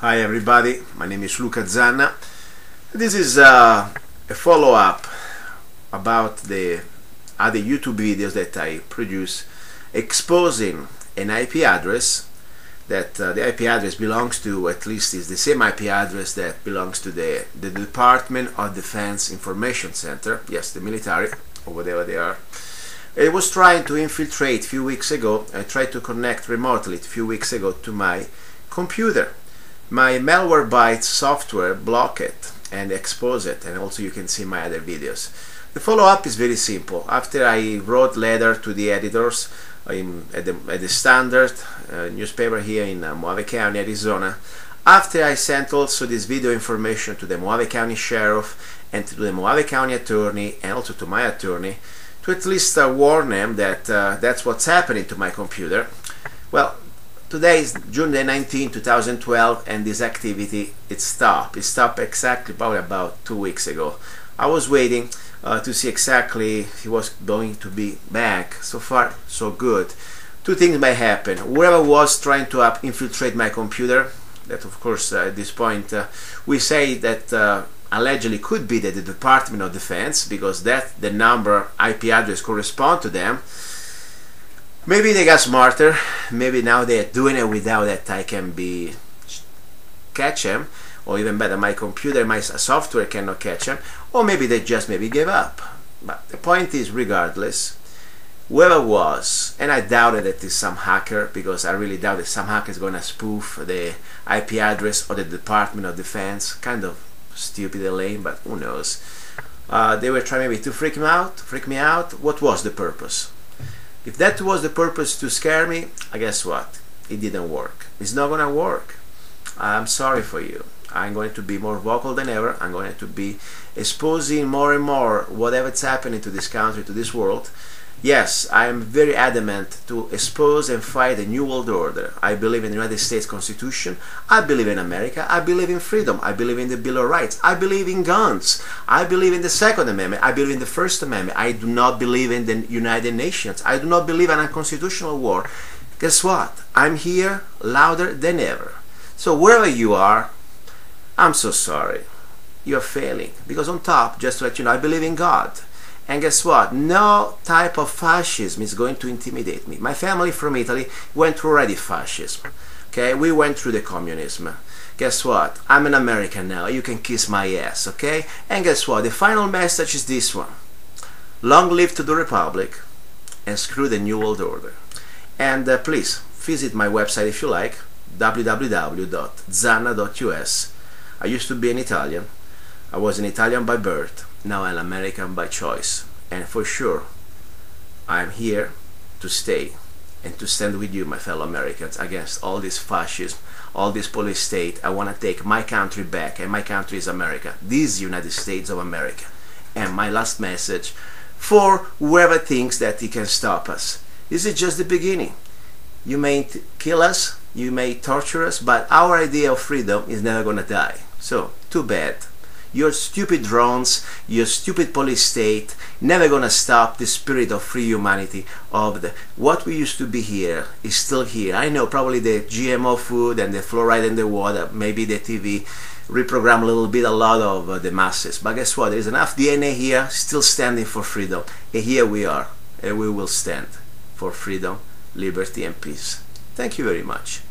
Hi everybody, my name is Luca Zanna. This is uh, a follow-up about the other YouTube videos that I produce exposing an IP address that uh, the IP address belongs to, at least is the same IP address that belongs to the, the Department of Defense Information Center, yes, the military, or whatever they are. It was trying to infiltrate a few weeks ago, I tried to connect remotely a few weeks ago to my computer my malware Malwarebytes software block it and expose it and also you can see my other videos. The follow-up is very simple. After I wrote letter to the editors in, at, the, at the Standard uh, newspaper here in uh, Mohave County, Arizona, after I sent also this video information to the Mohave County Sheriff and to the Mohave County Attorney and also to my attorney to at least uh, warn them that uh, that's what's happening to my computer. Well, Today is June the 19, 2012 and this activity it stopped. It stopped exactly probably about two weeks ago. I was waiting uh, to see exactly if he was going to be back. So far so good. Two things may happen. Whoever was trying to uh, infiltrate my computer, that of course uh, at this point uh, we say that uh, allegedly could be the, the Department of Defense because that the number IP address correspond to them Maybe they got smarter. Maybe now they're doing it without that I can be catch them, or even better, my computer, my software cannot catch them, or maybe they just maybe gave up. But the point is, regardless, whoever was, and I doubted it is some hacker because I really doubt that some hacker is going to spoof the IP address of the Department of Defense. Kind of stupid and lame, but who knows? Uh, they were trying maybe to freak me out. Freak me out. What was the purpose? If that was the purpose to scare me, I guess what? It didn't work. It's not gonna work. I'm sorry for you. I'm going to be more vocal than ever. I'm going to be exposing more and more whatever's happening to this country, to this world. Yes, I am very adamant to expose and fight a new world order. I believe in the United States Constitution. I believe in America. I believe in freedom. I believe in the Bill of Rights. I believe in guns. I believe in the Second Amendment. I believe in the First Amendment. I do not believe in the United Nations. I do not believe in a constitutional war. Guess what? I'm here louder than ever. So wherever you are, I'm so sorry. You're failing. Because on top, just to let you know, I believe in God. And guess what? No type of fascism is going to intimidate me. My family from Italy went through already fascism. Okay, we went through the communism. Guess what? I'm an American now. You can kiss my ass, okay? And guess what? The final message is this one. Long live to the Republic and screw the New World Order. And uh, please visit my website if you like, www.zanna.us. I used to be an Italian. I was an Italian by birth now I'm American by choice. And for sure I'm here to stay and to stand with you my fellow Americans against all this fascism all this police state. I want to take my country back and my country is America this United States of America. And my last message for whoever thinks that he can stop us this is just the beginning. You may kill us you may torture us but our idea of freedom is never gonna die. So too bad your stupid drones, your stupid police state, never gonna stop the spirit of free humanity of the what we used to be here is still here. I know probably the GMO food and the fluoride in the water, maybe the TV reprogram a little bit a lot of uh, the masses. But guess what? There is enough DNA here still standing for freedom. And here we are, and we will stand for freedom, liberty, and peace. Thank you very much.